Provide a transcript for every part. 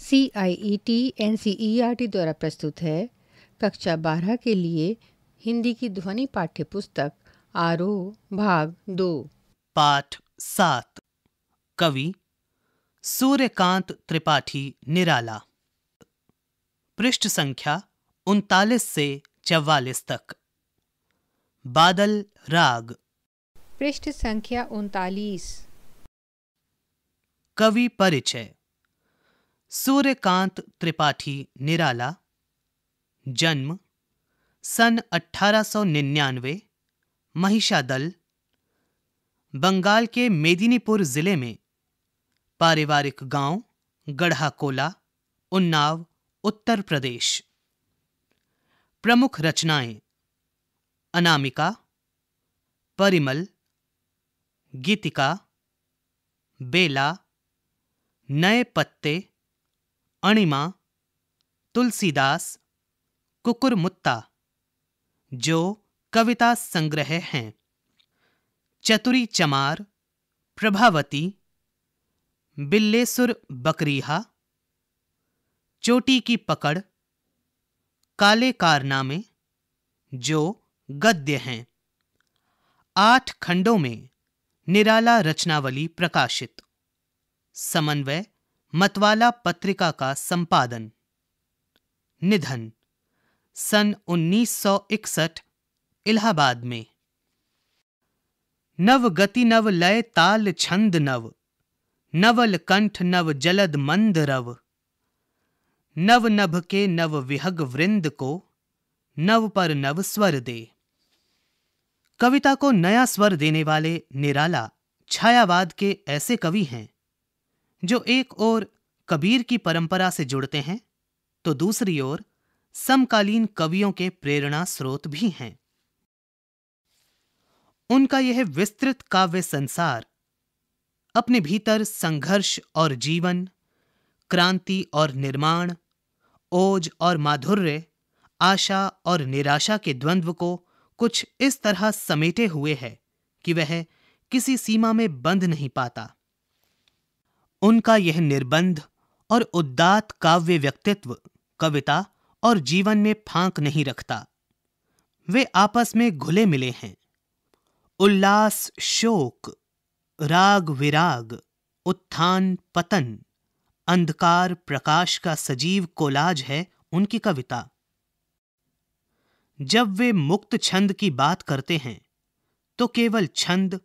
C I E T N C E R T द्वारा प्रस्तुत है। कक्षा बारह के लिए हिंदी की ध्वनि पाठ्य पुस्तक आरोह भाग दो। पाठ सात। कवि सूर्यकांत त्रिपाठी निराला। पृष्ठ संख्या उनतालीस से चौवालीस तक। बादल राग। पृष्ठ संख्या उनतालीस। कवि परिचय। सूर्यकांत त्रिपाठी निराला, जन्म, सन 1899 महिषादल, बंगाल के मेदिनीपुर ज़िले में, पारिवारिक गाँव, गढ़ाकोला, उन्नाव, उत्तर प्रदेश। प्रमुख रचनाएँ, अनामिका, परिमल, गीतिका, बेला, नए पत्ते अणिमा, तुलसीदास, कुकुरमुत्ता, जो कविता संग्रह हैं। चतुरी चमार, प्रभावती, बिल्लेसुर बकरीहा, चोटी की पकड़, काले कारनामे, जो गद्य हैं। आठ खंडों में निराला रचनावली प्रकाशित। समन्वय मतवाला पत्रिका का संपादन। निधन। सन 1961 इलाहाबाद में। नव गति नव लय ताल छंद नव। नवल कंठ नव जलद मंद रव। नव नभ के नव विहग वृंद को। नव पर नव स्वर दे। कविता को नया स्वर देने वाले निराला छायावाद के ऐसे कवि हैं। जो एक ओर कबीर की परंपरा से जुड़ते हैं तो दूसरी ओर समकालीन कवियों के प्रेरणा स्रोत भी हैं। उनका यह विस्तृत काव्य संसार, अपने भीतर संघर्ष और जीवन, क्रांति और निर्माण, ओज और माधुर्य, आशा और निराशा के द्वंद्व को कुछ इस तरह समेटे हुए है कि वह किसी सीमा में बंध नहीं पाता। उनका यह निर्बंध और उदात काव्य व्यक्तित्व कविता और जीवन में फांक नहीं रखता। वे आपस में घुले मिले हैं। उल्लास, शोक, राग विराग, उत्थान, पतन, अंधकार, प्रकाश का सजीव कोलाज है उनकी कविता। जब वे मुक्त छंद की बात करते हैं तो केवल छंद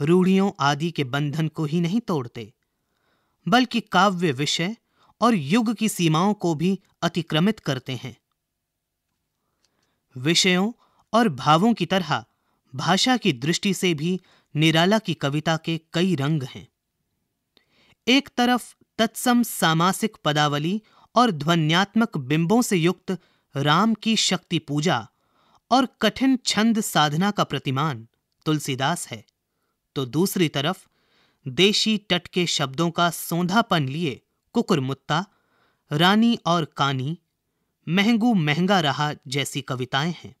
रूढ़ियों आदि के बंधन को ही नहीं तोड़ते। बल्कि काव्य विषय और युग की सीमाओं को भी अतिक्रमित करते हैं। विषयों और भावों की तरह भाषा की दृष्टि से भी निराला की कविता के कई रंग हैं। एक तरफ़ तत्सम सामासिक पदावली और ध्वन्यात्मक बिंबों से युक्त राम की शक्ति पूजा और कठिन छंद साधना का प्रतिमान तुलसीदास है तो दूसरी तरफ़ देशी तट के शब्दों का सौंधापन लिए कुकुरमुत्ता, रानी और कानी, महंगू महँगा रहा जैसी कविताएँ हैं।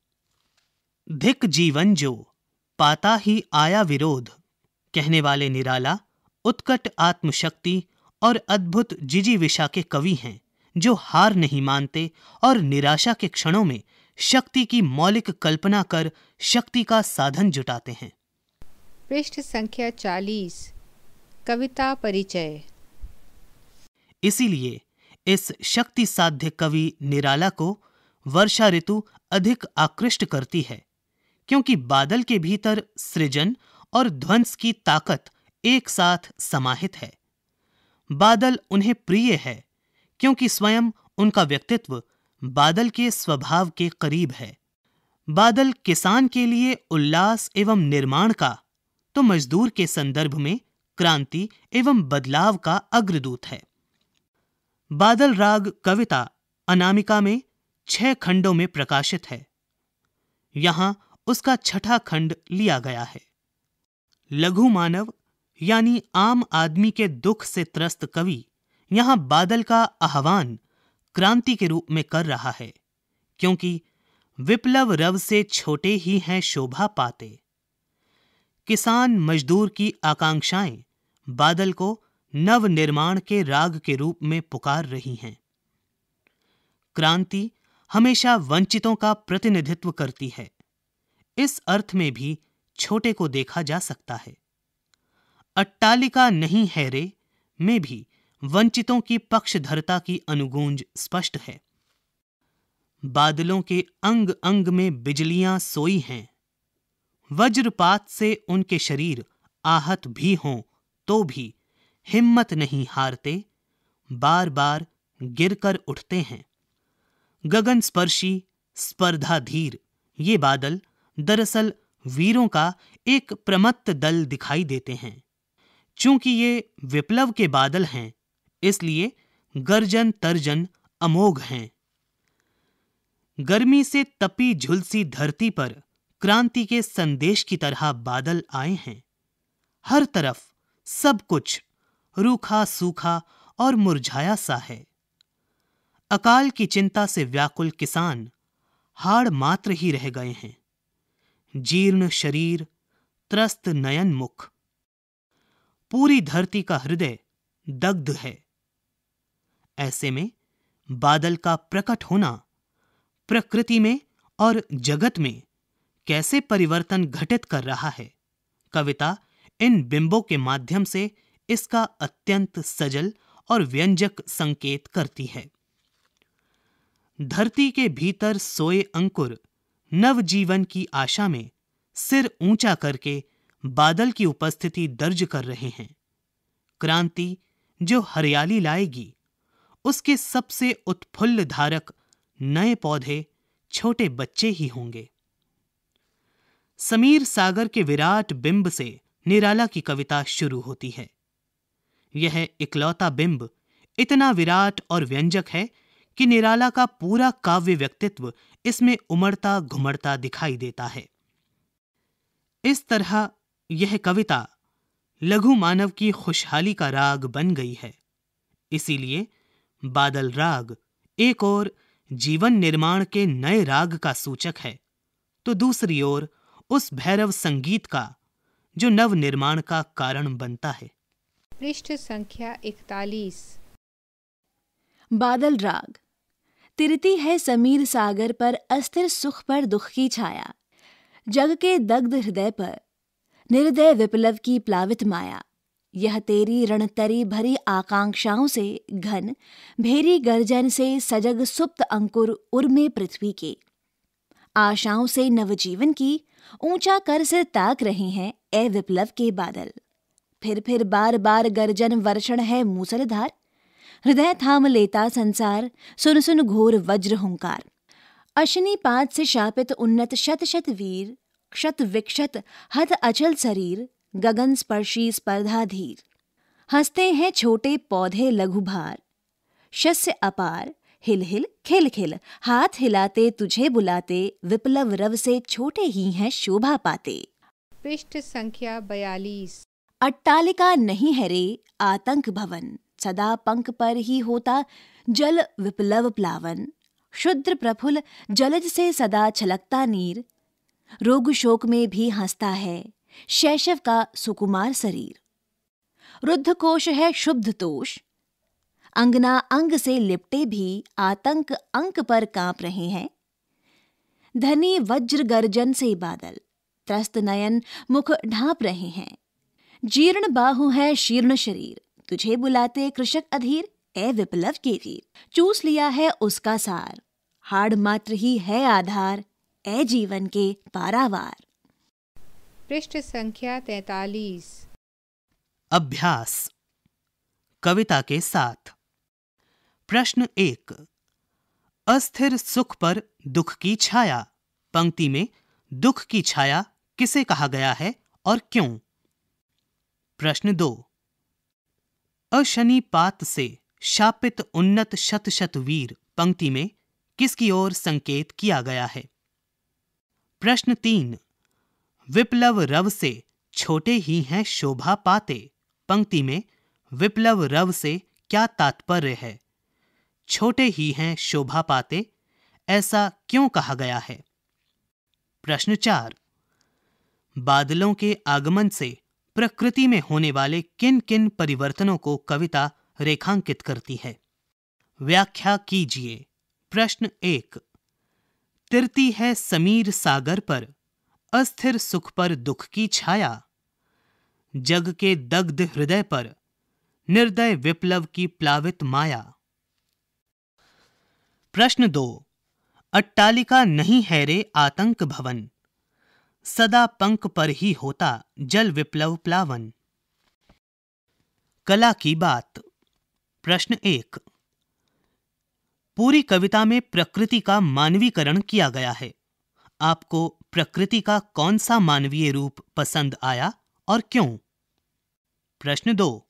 धिक जीवन जो, पाता ही आया विरोध, कहने वाले निराला, उत्कट आत्मशक्ति और अद्भुत जिजीविशा के कवि हैं, जो हार नहीं मानते और निराशा के क्षणों में शक्ति की मौलिक कल्पना कर शक्ति का साधन जुटाते हैं। पृष्ठ संख्या चालीस। कविता परिचय। इसीलिए इस शक्ति साध्य कवि निराला को वर्षा ऋतु अधिक आकृष्ट करती है, क्योंकि बादल के भीतर सृजन और ध्वंस की ताकत एक साथ समाहित है। बादल उन्हें प्रिय है, क्योंकि स्वयं उनका व्यक्तित्व बादल के स्वभाव के करीब है। बादल किसान के लिए उल्लास एवं निर्माण का तो मजदूर के संदर्भ में क्रांति एवं बदलाव का अग्रदूत है। बादल राग कविता अनामिका में छह खंडों में प्रकाशित है। यहाँ उसका छठा खंड लिया गया है। लघु मानव यानी आम आदमी के दुख से त्रस्त कवि यहाँ बादल का आह्वान क्रांति के रूप में कर रहा है, क्योंकि विप्लव रव से छोटे ही हैं शोभा पाते। किसान मजदूर की आकांक्षाएँ बादल को नव निर्माण के राग के रूप में पुकार रही हैं। क्रांति हमेशा वंचितों का प्रतिनिधित्व करती है। इस अर्थ में भी छोटे को देखा जा सकता है। अट्टालिका नहीं है रे, में भी वंचितों की पक्षधरता की अनुगूंज स्पष्ट है। बादलों के अंग अंग में बिजलियाँ सोई हैं। वज्रपात से उनके शरीर आहत भी हों तो भी हिम्मत नहीं हारते बार बार गिरकर उठते हैं। गगन स्पर्शी स्पर्धाधीर, ये बादल दरअसल वीरों का एक प्रमत्त दल दिखाई देते हैं। चूँकि ये विप्लव के बादल हैं, इसलिए गर्जन तर्जन अमोघ हैं। गर्मी से तपी झुलसी धरती पर क्रांति के संदेश की तरह बादल आए हैं। हर तरफ़ सब कुछ रूखा सूखा और मुरझाया सा है। अकाल की चिंता से व्याकुल किसान हाड़ मात्र ही रह गए हैं। जीर्ण शरीर, त्रस्त नयन मुख। पूरी धरती का हृदय दग्ध है। ऐसे में बादल का प्रकट होना प्रकृति में और जगत में कैसे परिवर्तन घटित कर रहा है? कविता इन बिंबों के माध्यम से इसका अत्यंत सजल और व्यंजक संकेत करती है। धरती के भीतर सोए अंकुर नव जीवन की आशा में सिर ऊँचा करके बादल की उपस्थिति दर्ज कर रहे हैं। क्रांति जो हरियाली लाएगी, उसके सबसे उत्फुल्ल धारक नए पौधे, छोटे बच्चे ही होंगे। समीर सागर के विराट बिंब से निराला की कविता शुरू होती है। यह इकलौता बिंब इतना विराट और व्यंजक है कि निराला का पूरा काव्य व्यक्तित्व इसमें उमड़ता घुमड़ता दिखाई देता है। इस तरह यह कविता लघु मानव की खुशहाली का राग बन गई है। इसीलिए बादल राग एक और जीवन निर्माण के नए राग का सूचक है तो दूसरी ओर उस भैरव संगीत का जो नव निर्माण का कारण बनता है। पृष्ठ संख्या इकतालीस। बादल राग। तिरती है समीर सागर पर अस्थिर सुख पर दुख की छाया। जग के दग्ध हृदय पर निर्दय विप्लव की प्लावित माया। यह तेरी रणतरी भरी आकांक्षाओं से घन भेरी गर्जन से सजग सुप्त अंकुर उर्मे पृथ्वी के। आशाओं से नवजीवन की ऊँचा कर से ताक रहे हैं ए विप्लव के बादल। फिर फिर बार बार गर्जन वर्षण है मूसलधार। हृदय थाम लेता संसार, सुन सुन घोर वज्र हुंकार। अशनीपात से शापित उन्नत शत शत वीर, क्षत विक्षत हत अचल शरीर, गगन स्पर्शी स्पर्धाधीर हँसते हैं छोटे पौधे लघु भार शस्य अपार, हिल हिल खिल खिल, हाथ हिलाते तुझे बुलाते, विप्लव रव से छोटे ही हैं शोभा पाते। पृष्ठ संख्या बयालीस। अट्टालिका नहीं है रे आतंक भवन, सदा पंख पर ही होता जल विप्लव प्लावन। शुद्र प्रफुल्ल जलज से सदा छलकता नीर, रोग शोक में भी हंसता है शैशव का सुकुमार शरीर। रुद्ध कोश है शुद्ध तोष, अंगना अंग से लिपटे भी आतंक अंक पर काँप रहे हैं। धनी वज्र गर्जन से बादल त्रस्त नयन मुख ढांप रहे हैं। जीर्ण बाहु है शीर्ण शरीर। तुझे बुलाते कृषक अधीर ए विप्लव के वीर। चूस लिया है उसका सार। हाड़ मात्र ही है आधार ए जीवन के पारावार। पृष्ठ संख्या तैतालीस। अभ्यास। कविता के साथ। प्रश्न एक। अस्थिर सुख पर दुख की छाया। पंक्ति में दुख की छाया किसे कहा गया है और क्यों? प्रश्न दो। अशनिपात से शापित उन्नत शत शत वीर पंक्ति में किसकी ओर संकेत किया गया है? प्रश्न तीन। विप्लव रव से छोटे ही हैं शोभा पाते। पंक्ति में विप्लव रव से क्या तात्पर्य है? छोटे ही हैं शोभा पाते, ऐसा क्यों कहा गया है? प्रश्न चार। बादलों के आगमन से प्रकृति में होने वाले किन किन परिवर्तनों को कविता रेखांकित करती है। व्याख्या कीजिए। प्रश्न एक। तिरती है समीर सागर पर, अस्थिर सुख पर दुख की छाया। जग के दग्ध हृदय पर, निर्दय विप्लव की प्लावित माया। प्रश्न दो। अट्टालिका नहीं है रे आतंक भवन। सदा पंख पर ही होता जल विप्लव प्लावन। कला की बात। प्रश्न एक। पूरी कविता में प्रकृति का मानवीकरण किया गया है। आपको प्रकृति का कौन सा मानवीय रूप पसंद आया और क्यों? प्रश्न दो।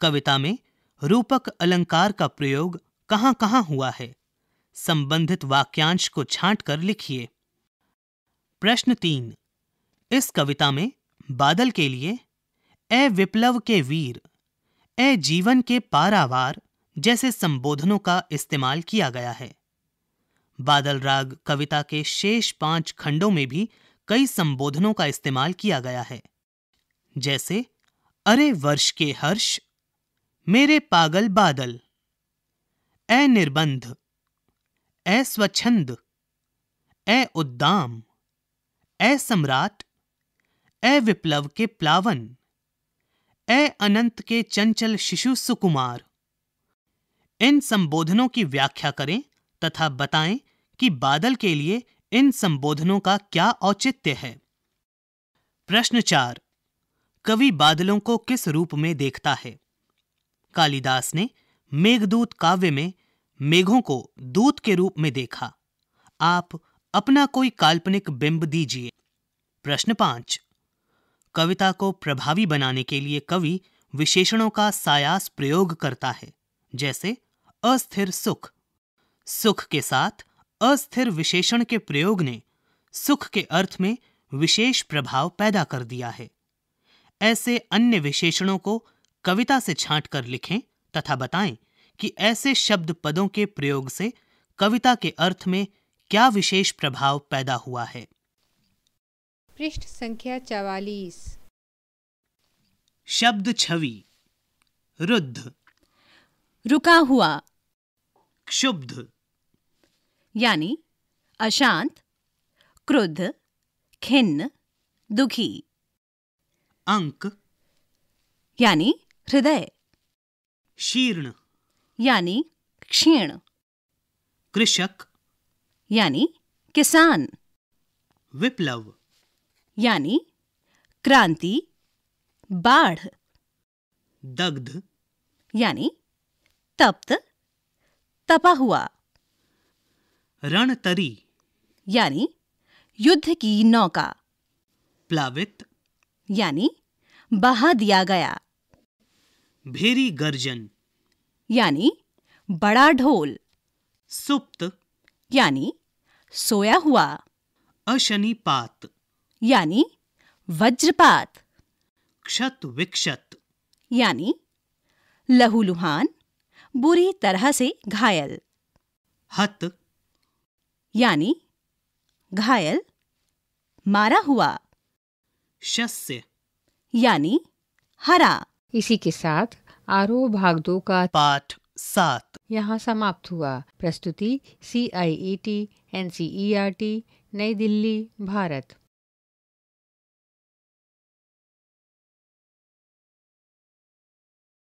कविता में रूपक अलंकार का प्रयोग कहाँ कहाँ हुआ है? संबंधित वाक्यांश को छांट कर लिखिए। प्रश्न तीन। इस कविता में बादल के लिए ए विप्लव के वीर ए जीवन के पारावार जैसे संबोधनों का इस्तेमाल किया गया है। बादल राग कविता के शेष पाँच खंडों में भी कई संबोधनों का इस्तेमाल किया गया है। जैसे, अरे वर्ष के हर्ष, मेरे पागल बादल ए निर्बंध ए स्वच्छंद ए उद्दाम ए सम्राट, ए विप्लव के प्लावन, ए अनंत के चंचल शिशु सुकुमार। इन संबोधनों की व्याख्या करें तथा बताएँ कि बादल के लिए इन संबोधनों का क्या औचित्य है। प्रश्न चार, कवि बादलों को किस रूप में देखता है? कालिदास ने मेघदूत काव्य में मेघों को दूत के रूप में देखा। आप अपना कोई काल्पनिक बिंब दीजिए। प्रश्न पाँच। कविता को प्रभावी बनाने के लिए कवि विशेषणों का सायास प्रयोग करता है, जैसे अस्थिर सुख। सुख के साथ अस्थिर विशेषण के प्रयोग ने सुख के अर्थ में विशेष प्रभाव पैदा कर दिया है। ऐसे अन्य विशेषणों को कविता से छांट कर लिखें तथा बताएँ कि ऐसे शब्द पदों के प्रयोग से कविता के अर्थ में क्या विशेष प्रभाव पैदा हुआ है? पृष्ठ संख्या चवालीस। शब्द छवि। रुद्ध। रुका हुआ। क्षुब्ध। यानी अशांत क्रुद्ध खिन्न दुखी। अंक। यानी हृदय। शीर्ण। यानी क्षीण। कृषक। यानी किसान। विप्लव। यानी क्रांति। बाढ़। दग्ध। यानी तप्त। तपा हुआ। रणतरी। यानी युद्ध की नौका। प्लावित। यानी बहा दिया गया। भेरी गर्जन। यानी बड़ा ढोल। सुप्त। यानी सोया हुआ। अशनिपात। यानी वज्रपात। क्षत विक्षत। यानी लहूलुहान बुरी तरह से घायल। हत। यानी घायल मारा हुआ। शस्य। यानी हरा। इसी के साथ आरोह भाग दो का पाठ। सात। यहाँ समाप्त हुआ। प्रस्तुति C I E T N C E R T Nai Delhi, Bharat.